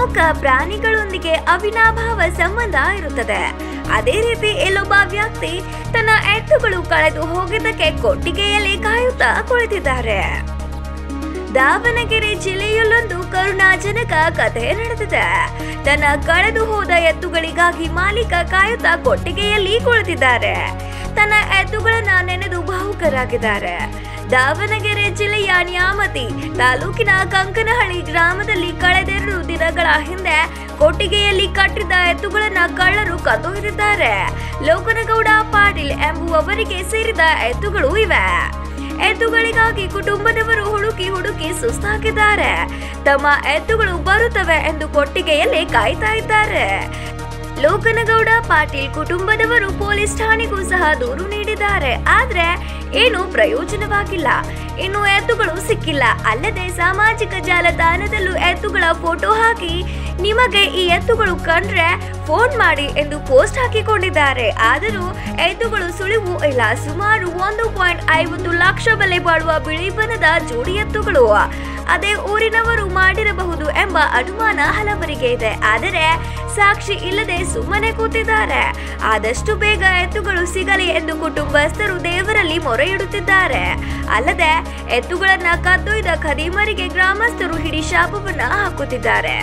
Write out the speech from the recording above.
ಪ್ರಮುಖ ಪ್ರಾಣಿಗಳೊಂದಿಗೆ ಅವಿನಾಭಾವ ಸಂಬಂಧ ಇರುತ್ತದೆ. ಅದೇ ರೀತಿ ಇಲ್ಲೊಬ್ಬ ವ್ಯಕ್ತಿ ತನ್ನ ಎತ್ತುಗಳು ಕಳೆದು ಹೋಗಿದ್ದಕ್ಕೆ ಕೊಟ್ಟಿಗೆಯಲ್ಲಿ ಕಾಯುತ್ತಾ ಕುಳಿತಿದ್ದಾರೆ. ದಾವಣಗೆರೆ ಜಿಲ್ಲೆಯಲ್ಲೊಂದು ಕರುಣಾಜನಕ ಕಥೆ ನಡೆದಿದೆ. ತನ್ನ ಕಳೆದು ಹೋದ ಎತ್ತುಗಳಿಗಾಗಿ ಮಾಲೀಕ ಕಾಯುತ್ತಾ ಕೊಟ್ಟಿಗೆಯಲ್ಲಿ ಕುಳಿತಿದ್ದಾರೆ. ತನ್ನ ಎತ್ತುಗಳನ್ನ ನೆನೆದು ಭಾವುಕರಾಗಿದ್ದಾರೆ. ದಾವಣಗೆರೆ ಜಿಲ್ಲೆಯ ನ್ಯಾಮತಿ ತಾಲೂಕಿನ ಕಂಕನಹಳ್ಳಿ ಗ್ರಾಮದಲ್ಲಿ ಕಳೆದೆರಡು ದಿನಗಳ ಹಿಂದೆ ಕೊಟ್ಟಿಗೆಯಲ್ಲಿ ಕಟ್ಟಿದ್ದ ಎತ್ತುಗಳನ್ನ ಕಳ್ಳರು ಕದ್ದೊಯ್ದಿದ್ದಾರೆ ಲೋಕನಗೌಡ ಪಾಟೀಲ್ ಎಂಬುವವರಿಗೆ ಸೇರಿದ ಎತ್ತುಗಳು ಇವೆ. ಎತ್ತುಗಳಿಗಾಗಿ ಕುಟುಂಬದವರು ಹುಡುಕಿ ಹುಡುಕಿ ಸುಸ್ತಾಗಿದ್ದಾರೆ. ತಮ್ಮ ಎತ್ತುಗಳು ಬರುತ್ತವೆ ಎಂದು ಕೊಟ್ಟಿಗೆಯಲ್ಲಿ ಕಾಯ್ತಾ ಇದ್ದಾರೆ. ಲೋಕನಗೌಡ ಪಾಟೀಲ್ ಕುಟುಂಬದವರು ಪೊಲೀಸ್ ಠಾಣೆಗೂ ಸಹ ದೂರು ನೀಡಿದ್ದಾರೆ. ಆದ್ರೆ ಏನು ಪ್ರಯೋಜನವಾಗಿಲ್ಲ. ಇನ್ನು ಎತ್ತುಗಳು ಸಿಕ್ಕಿಲ್ಲ. ಅಲ್ಲದೆ ಸಾಮಾಜಿಕ ಜಾಲತಾಣದಲ್ಲೂ ಎತ್ತುಗಳ ಫೋಟೋ ಹಾಕಿ ನಿಮಗೆ ಈ ಎತ್ತುಗಳು ಕಂಡ್ರೆ ಫೋನ್ ಮಾಡಿ ಎಂದು ಪೋಸ್ಟ್ ಹಾಕಿಕೊಂಡಿದ್ದಾರೆ. ಆದರೂ ಎತ್ತುಗಳು ಸುಳಿವು ಇಲ್ಲ. ಸುಮಾರು ಒಂದು ಪಾಯಿಂಟ್ ಐವತ್ತು ಲಕ್ಷ ಬೆಲೆ ಬಾಳುವ ಬಿಳಿ ಬಣ್ಣದ ಜೋಡಿ ಎತ್ತುಗಳು. ಅದೇ ಊರಿನವರು ಮಾಡಿರಬಹುದು ಎಂಬ ಅನುಮಾನ ಹಲವರಿಗೆ ಇದೆ. ಆದರೆ ಸಾಕ್ಷಿ ಇಲ್ಲದೆ ಸುಮ್ಮನೆ ಕೂತಿದ್ದಾರೆ. ಆದಷ್ಟು ಬೇಗ ಎತ್ತುಗಳು ಸಿಗಲಿ ಎಂದು ಕುಟುಂಬಸ್ಥರು ದೇವರಲ್ಲಿ ಮೊರೆ ಇಡುತ್ತಿದ್ದಾರೆ ಅಲ್ಲದೆ ಎತ್ತುಗಳನ್ನ ಕದ್ದೊಯ್ದ ಖದೀಮರಿಗೆ ಗ್ರಾಮಸ್ಥರು ಹಿಡಿ ಶಾಪವನ್ನ ಹಾಕುತ್ತಿದ್ದಾರೆ.